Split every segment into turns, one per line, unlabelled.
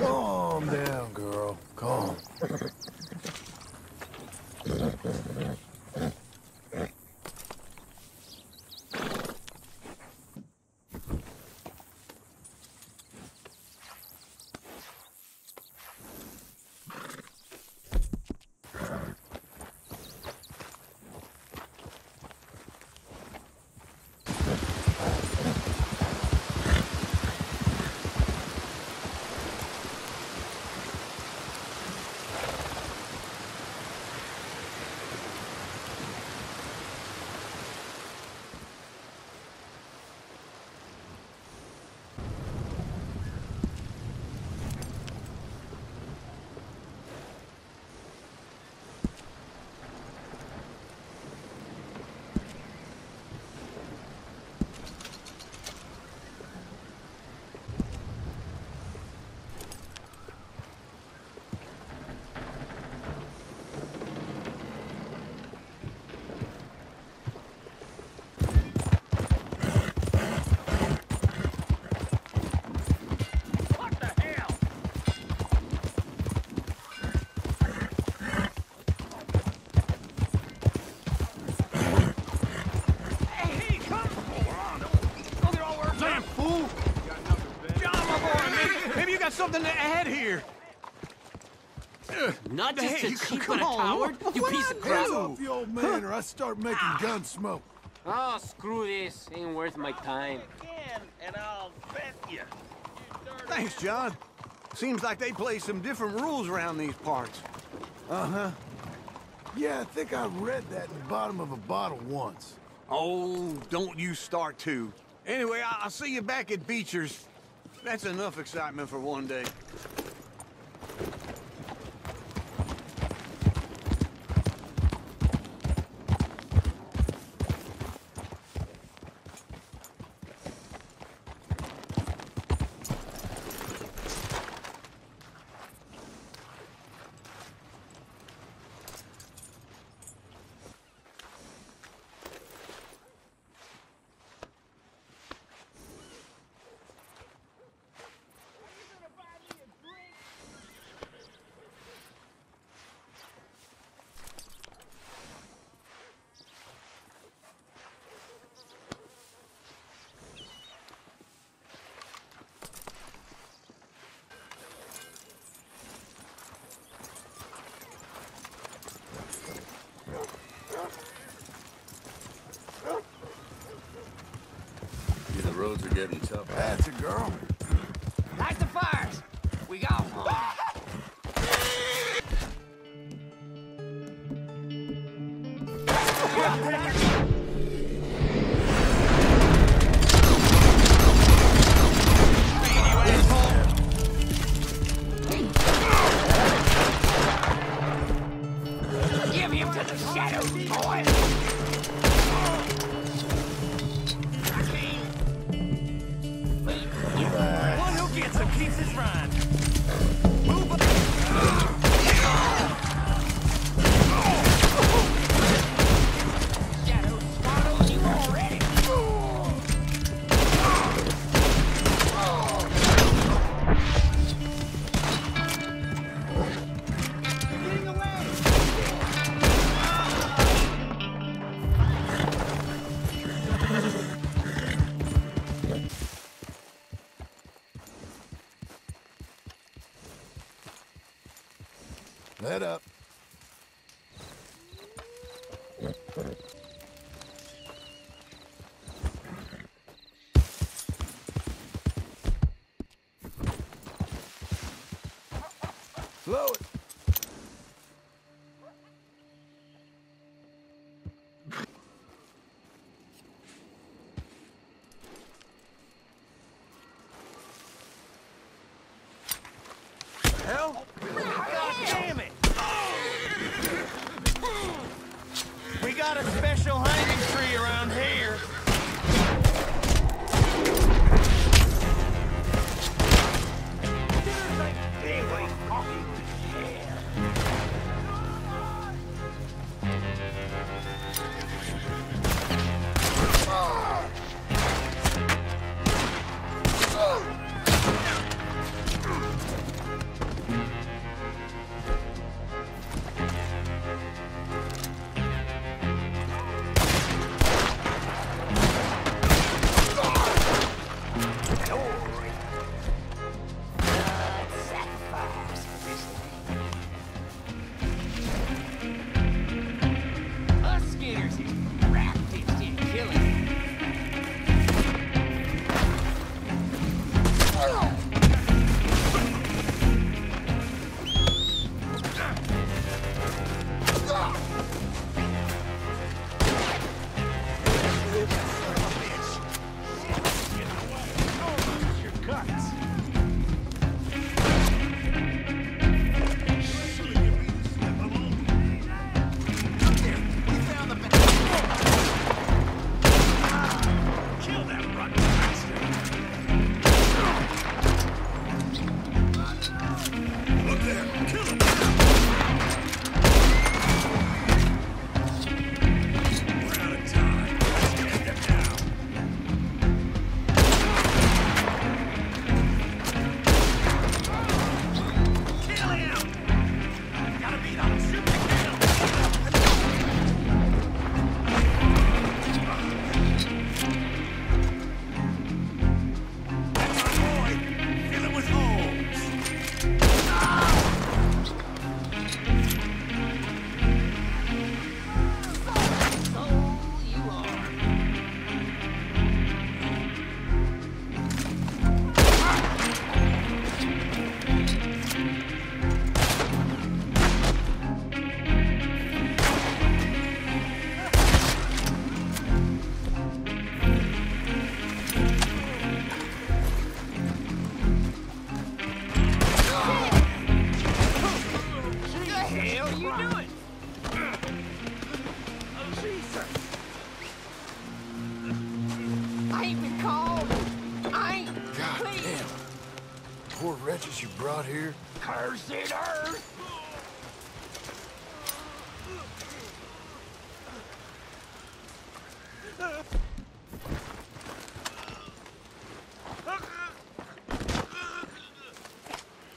Calm down, girl. Calm.
Hey, come! Hold on! Don't, don't get all worked
Damn
up!
fool!
John, my boy, maybe, maybe you got something to add here.
Not
Hey,
just a
you-
cheap
come
but a
on,
coward,
what-
you
what
piece
I
of crap.
do?
Off the old man, or I start making gun smoke.
Oh, screw this. Ain't worth my time.
Again, and I'll bet you.
Thanks, John. Seems like they play some different rules around these parts. Uh-huh.
Yeah, I think I read that in the bottom of a bottle once.
Oh, don't you start to. Anyway, I- I'll see you back at Beecher's. That's enough excitement for one day.
The roads are getting tough.
That's a girl.
Light the fires. We got one.
Gets him keeps
Slow
Kill him!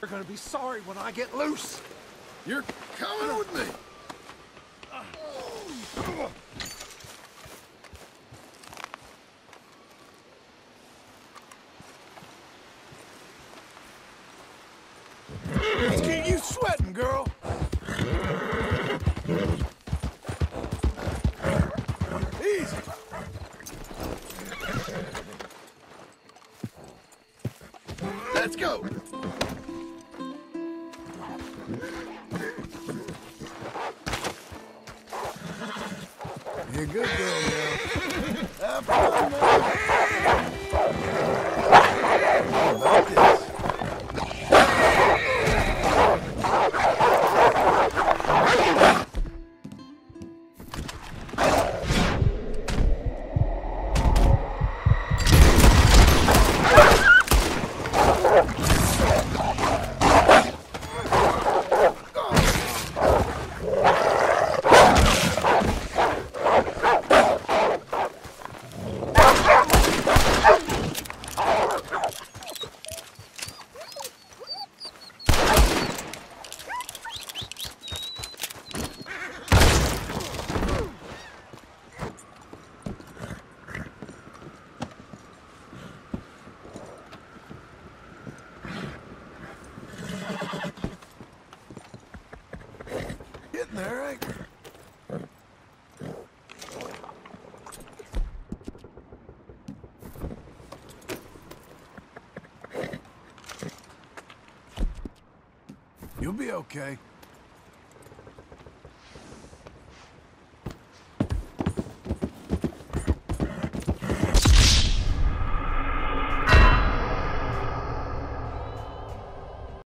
You're gonna be sorry when I get loose! You're coming with me! Let's go. You'll be okay.